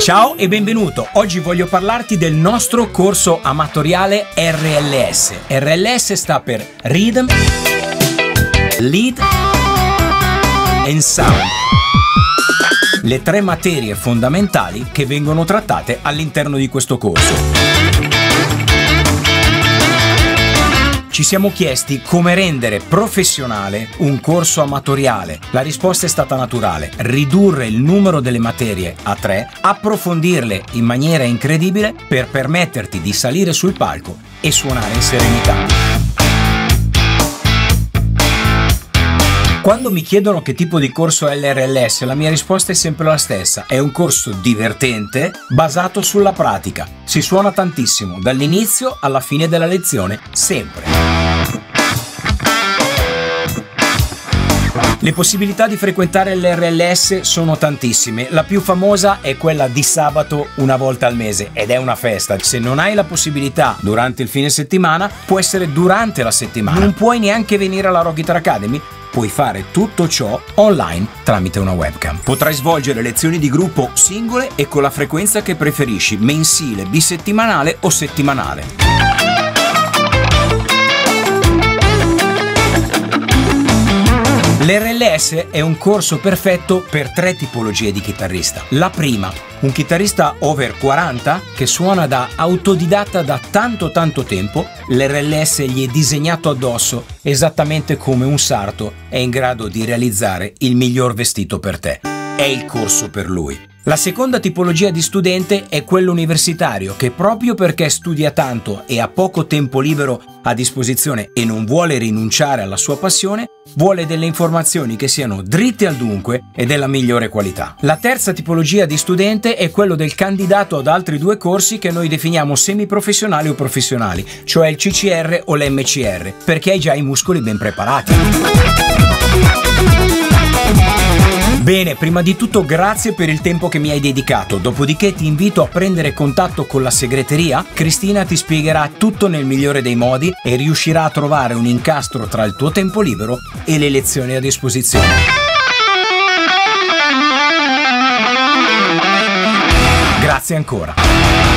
Ciao e benvenuto. Oggi voglio parlarti del nostro corso amatoriale RLS. RLS sta per Rhythm, Lead and Sound. Le tre materie fondamentali che vengono trattate all'interno di questo corso. Ci siamo chiesti come rendere professionale un corso amatoriale. La risposta è stata naturale. Ridurre il numero delle materie a tre, approfondirle in maniera incredibile per permetterti di salire sul palco e suonare in serenità. Quando mi chiedono che tipo di corso è l'RLS, la mia risposta è sempre la stessa. È un corso divertente, basato sulla pratica. Si suona tantissimo, dall'inizio alla fine della lezione, sempre. Le possibilità di frequentare l'RLS sono tantissime. La più famosa è quella di sabato una volta al mese ed è una festa. Se non hai la possibilità durante il fine settimana, può essere durante la settimana. Non puoi neanche venire alla Rock Guitar Academy? puoi fare tutto ciò online tramite una webcam. Potrai svolgere lezioni di gruppo singole e con la frequenza che preferisci, mensile, bisettimanale o settimanale. L'RLS è un corso perfetto per tre tipologie di chitarrista. La prima, un chitarrista over 40 che suona da autodidatta da tanto tanto tempo, l'RLS gli è disegnato addosso esattamente come un sarto è in grado di realizzare il miglior vestito per te. È il corso per lui. La seconda tipologia di studente è quello universitario che proprio perché studia tanto e ha poco tempo libero a disposizione e non vuole rinunciare alla sua passione, vuole delle informazioni che siano dritte al dunque e della migliore qualità. La terza tipologia di studente è quello del candidato ad altri due corsi che noi definiamo semiprofessionali o professionali, cioè il CCR o l'MCR, perché hai già i muscoli ben preparati. Bene, prima di tutto grazie per il tempo che mi hai dedicato, dopodiché ti invito a prendere contatto con la segreteria, Cristina ti spiegherà tutto nel migliore dei modi e riuscirà a trovare un incastro tra il tuo tempo libero e le lezioni a disposizione. Grazie ancora.